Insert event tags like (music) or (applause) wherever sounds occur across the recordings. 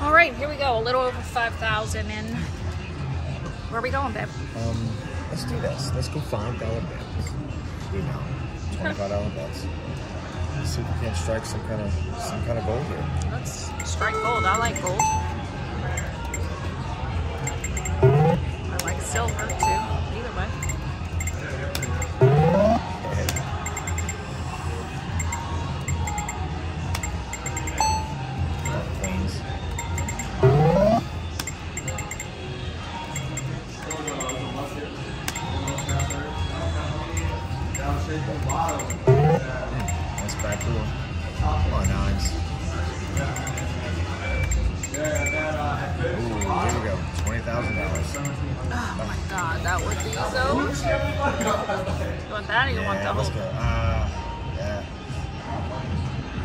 All right, here we go. A little over 5,000 in. Where are we going, babe? Um, let's do this. Let's go find dollar bills. You know, twenty-five dollar bills. Let's see if we can strike some kind of some kind of gold here. Let's strike gold. I like gold. I like silver too. Either way. Nice back room. Come on, nines. Ooh, here we go. Twenty thousand dollars. Oh my god, that would be so. You want that or you want the Yeah, let's go. Uh, yeah.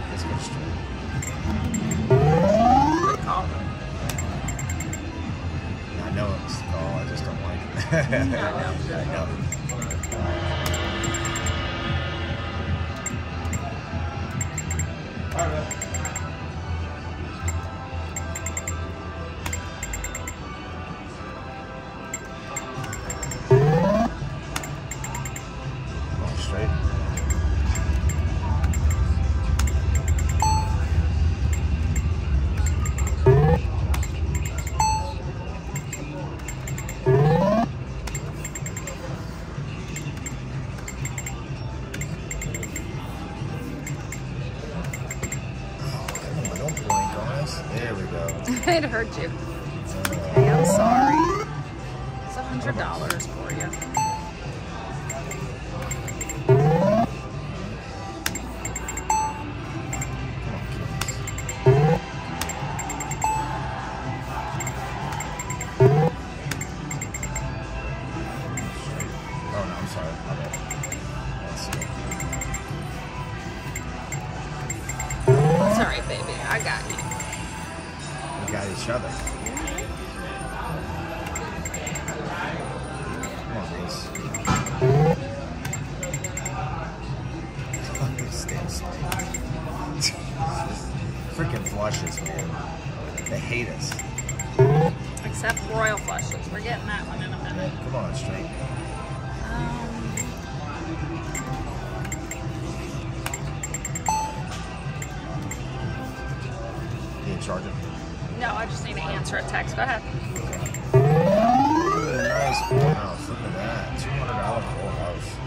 Let's go straight. Good call. I know it's the call. I just don't like it. (laughs) I know. Hurt you. Hey, I'm sorry. It's a hundred dollars for you. Freaking flushes, man. They hate us. Except royal flushes. We're getting that one in a minute. Come on, straight. Um, You in charge of no, I just need to answer a text. Go ahead. Nice full house. Look at that. Two hundred dollar full house.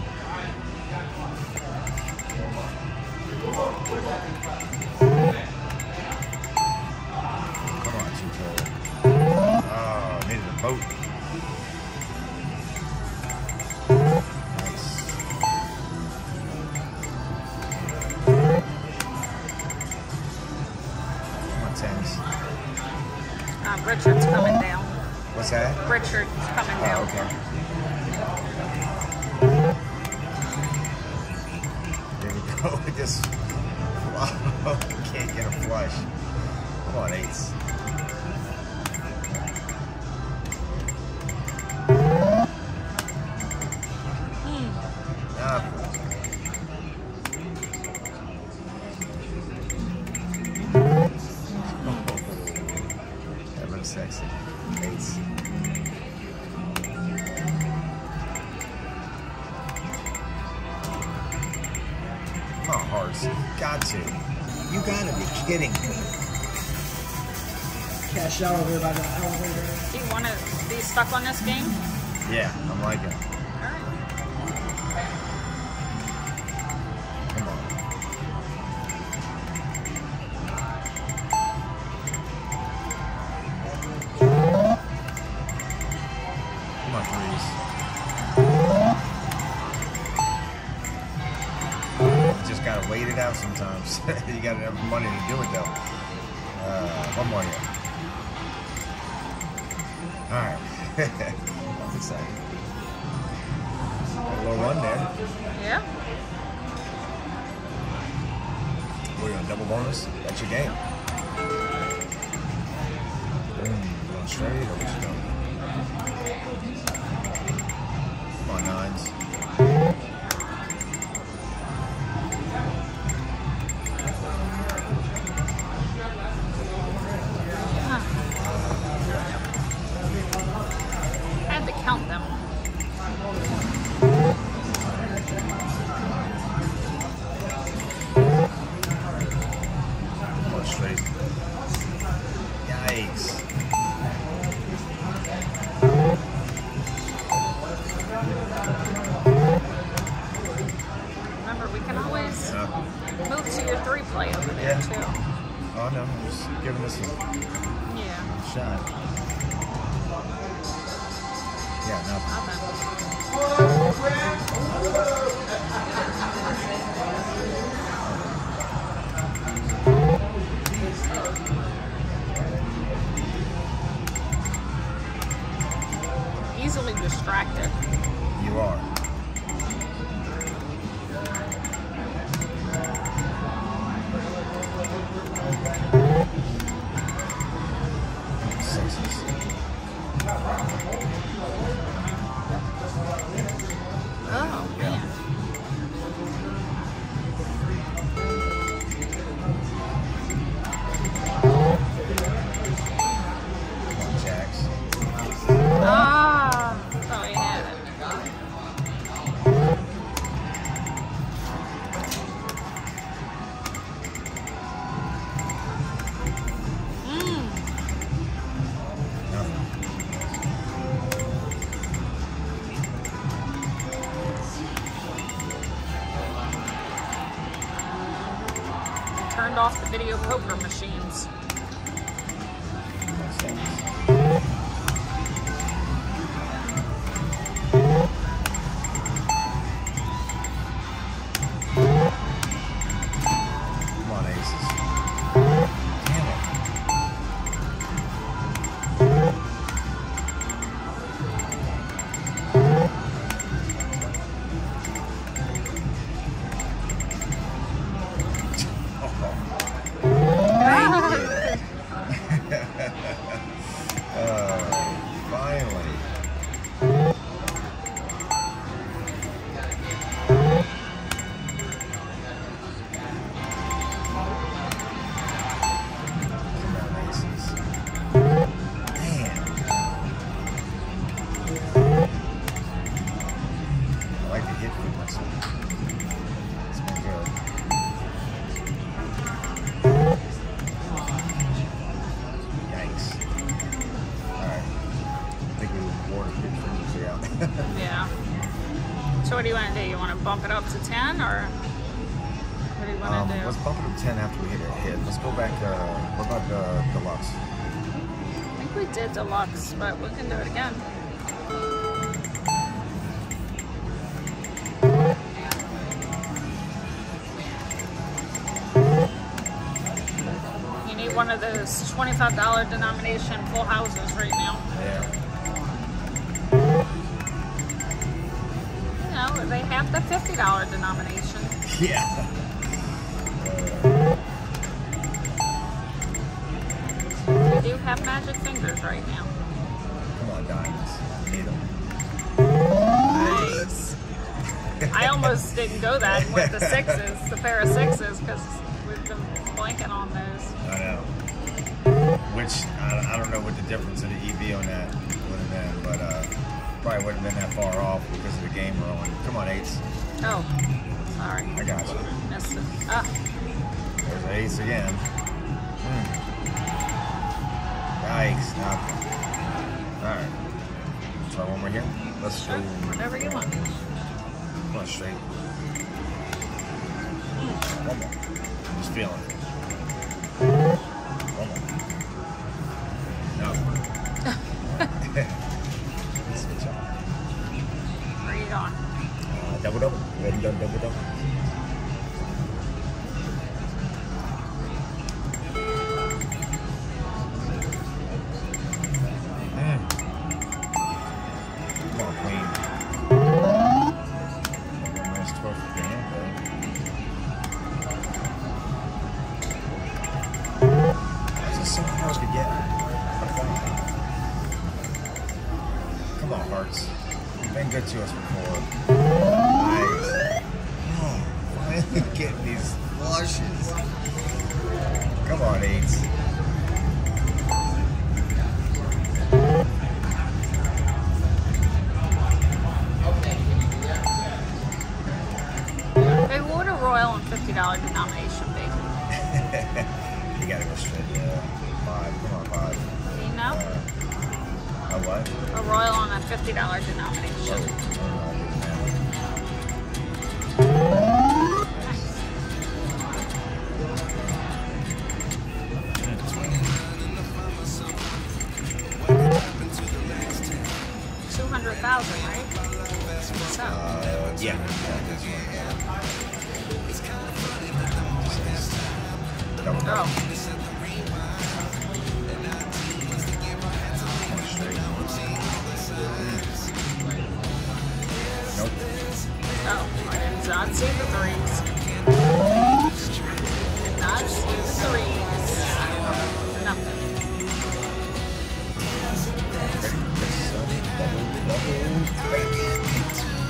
Uh, Richard's coming down. What's that? Richard's hearts. Got to. You gotta be kidding me. Cash out over by the elevator. Do you want to be stuck on this game? Yeah, I'm liking it. All right. Come on. Come gotta wait it out sometimes. (laughs) you gotta have money to do it though. Uh, one more here. Alright. That's (laughs) exciting. A little run there. Yeah. We're gonna double bonus. That's your game. Boom. Going straight or what you doing? Come on, nines. Shot. Yeah, nothing. Easily distracted. You are. No to 10 or what do you want um, to do? let's bump it to 10 after we hit a hit. Let's go back, uh, what about the deluxe? I think we did deluxe, but we can do it again. You need one of those $25 denomination full houses right now. Yeah. They have the $50 denomination. Yeah. We do have magic fingers right now. Come on, diamonds. We need them. Nice. I almost didn't go that with the sixes, the pair of sixes, because we've been blanking on those. I know. Which, I, I don't know what the difference in the EV on that would have been, but uh, probably wouldn't have been that far off because of the game rolling. Come on, eights. Oh, sorry. I got you. Missed it. Ah, There's an ace again. Hmm. Yikes, nothing. Alright. Try one more here. Let's go. Whatever you want. Come on, straight. One more. I'm just feeling it. Double. Ready done double double. Come on. Nice 12 for the hand, though. This is so get. Come on, hearts. You've been good to us before. (laughs) Oh, finally these flushes. Come on, eights. Hey, what would a royal and $50 denomination be? (laughs) you gotta go straight. Yeah. Five. Come on, five. You know? Uh, a what? A royal on a $50 Oh, denomination. oh, no, I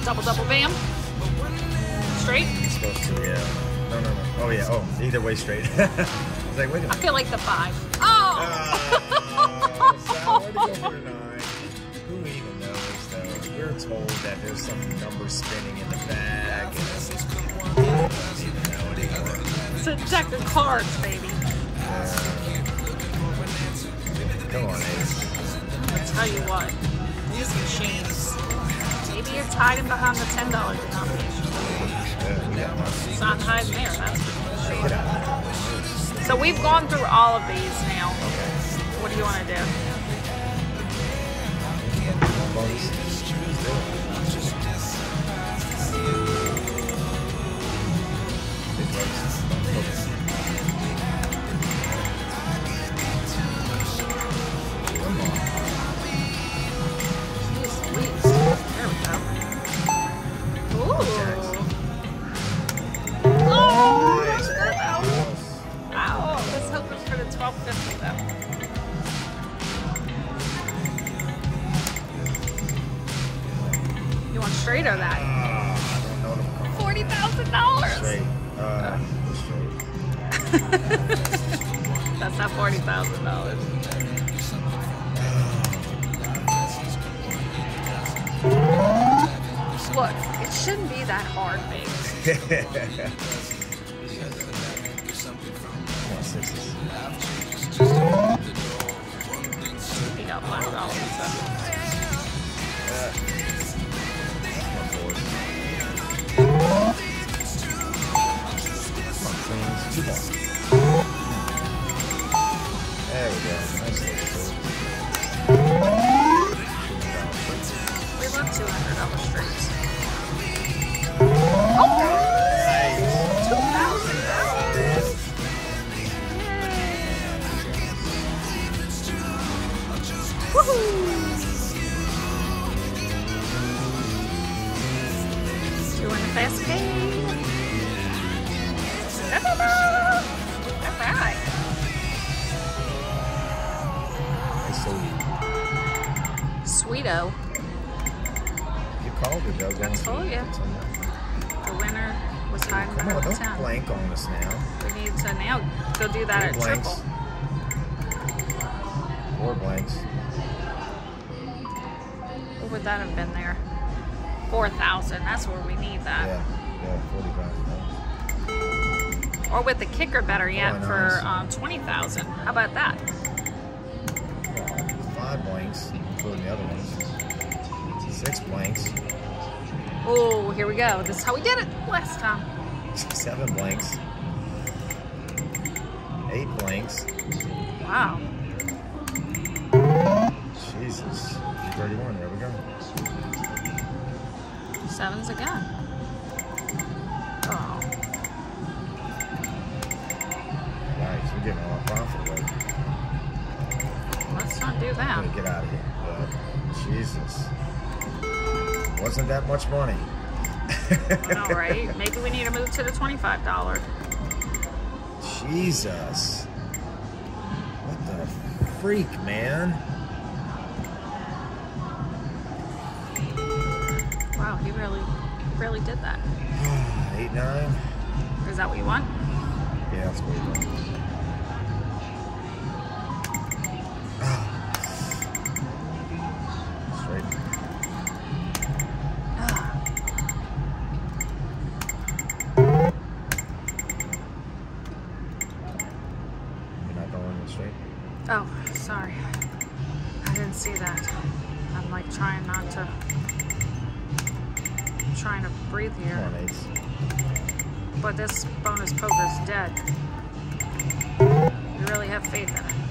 Double, double bam. Straight. It's supposed to, yeah. No, no, no. Oh, yeah. Oh, either way straight. (laughs) I was like, wait a I minute. feel like the five. Oh! Sal, why'd you go for a nine? Who even knows, though? We're told that there's some number spinning in the bag. And we don't even know anymore. it's a deck of cards, baby. Uh, come on, Ace. I'll tell you what, these machines, maybe it's hiding behind the $10 denomination. Yeah, we got nothing. It's not hiding there, that's for Get sure. out. So we've gone through all of these now. What do you want to do? Bonus. 1250 though. You want straight or that? I don't know the Forty thousand dollars. Straight. Uh, straight. That's not forty thousand dollars. Look, it shouldn't be that hard, babe. (laughs) dollars. So. Little- Sweeto. You called it though. going told to- ya. The winner was hiding Come on, don't ten. blank on us now. We need to now go do that Three at blanks. triple. Four blanks. What would that have been there? Four thousand. That's where we need that. Yeah, yeah, forty-five. Or with the kicker, better yet, Oh, for um, twenty thousand. How about that? Blanks, including the other ones. Six blanks. Oh, here we go. This is how we did it last time. Seven blanks. Eight blanks. Wow. Jesus. 31, there we go. Sevens again. Oh, Nice, we're getting a lot of profit away. let's not do that. Jesus. Wasn't that much money. All right. (laughs) Maybe we need to move to the twenty-five dollar. Jesus. What the freak, man? Wow, he really, really did that. (sighs) Eight, nine? Is that what you want? Yeah, that's what we Straight. Trying to breathe here. on, Ace. But this bonus poker's dead. You really have faith in it.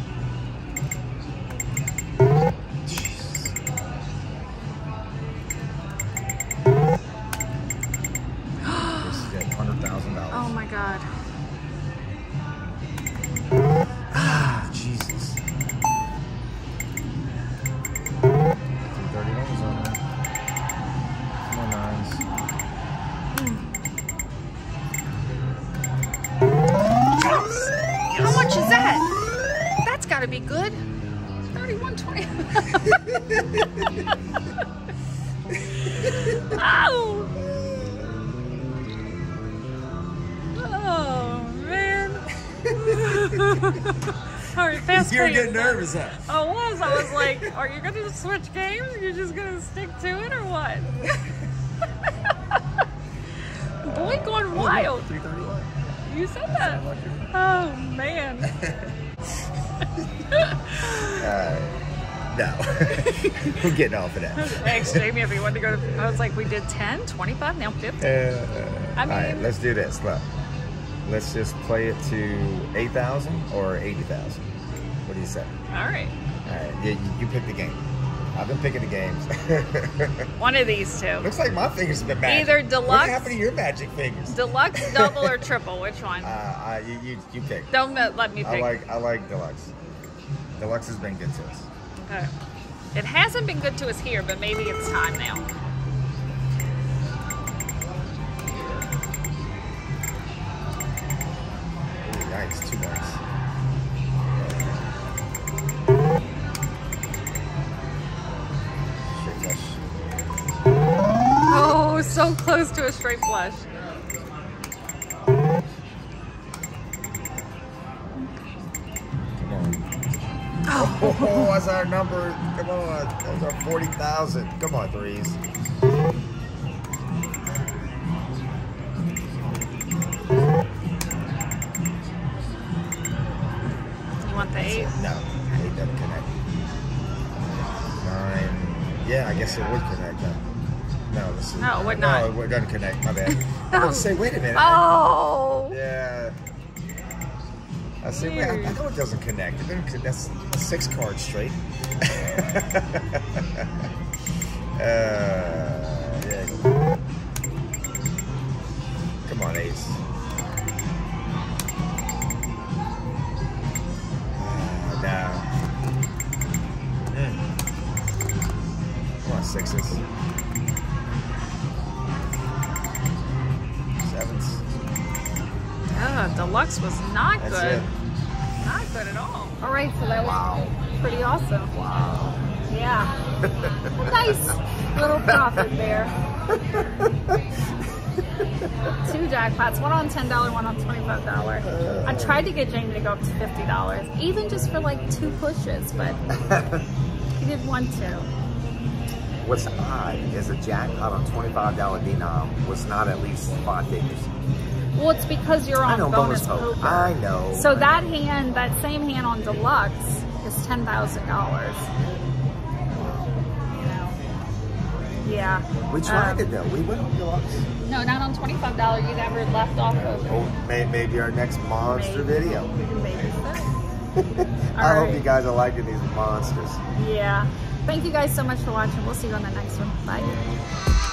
That? That's gotta be good. 3120. (laughs) Ow! Oh man. (laughs) All right, fast You're getting nervous, huh? I was. I was like, are you gonna switch games? You're just gonna stick to it or what? (laughs) Boy, going wild. Three thirty one. You said that. Oh man. Uh, no. (laughs) We're getting off of that. Thanks, Jamie if you wanted to go to. I was like, we did 10, 25, now 50. Uh, I all right, let's do this. Look, let's just play it to eight thousand or eighty thousand. What do you say? All right. All right, yeah, you, you pick the game. I've been picking the games. (laughs) One of these two. Looks like my fingers have been magic. Either deluxe. What happened to your magic fingers? Deluxe, double, or (laughs) triple? Which one? Uh, I, you, you, you pick. Don't let me I like I like deluxe. Deluxe has been good to us. Okay. It hasn't been good to us here, but maybe it's time now. Ooh, nice, two bucks. So close to a straight flush. Come on. Oh, that's our number. Come on. That was our 40,000. Come on, threes. You want the eight? No, it doesn't connect. Nine. Yeah, I guess it would connect. Huh? No, this is. No, it would no, not. No, it doesn't connect. My bad. (laughs) I was say, wait a minute. Oh. Yeah. I see. Wait, I, I know it doesn't connect. That's a six card straight. (laughs) uh, yeah. Come on, ace. Uh, no. Mm. Come on, sixes. Deluxe was not That's good. it. Not good at all. All right, so that was pretty awesome. Wow. Yeah. A (laughs) nice little profit there. Two jackpots, one on $10, one on $25. I uh. tried to get Jamie to go up to $50, even just for like two pushes, but (laughs) he didn't want to. What's odd is a jackpot on $25 denom was not at least five figures. Well, it's because you're I on know bonus bonus poker. poker. I know. So that hand, that same hand on deluxe is ten thousand dollars. Yeah. We tried Uh, it though. We went on deluxe. No, not on twenty five dollar. You never left off of. Oh, may, maybe our next monster Maybe. video. Maybe so. (laughs) I hope you guys are liking these monsters. Yeah. Thank you guys so much for watching. We'll see you on the next one. Bye.